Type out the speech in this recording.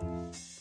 Música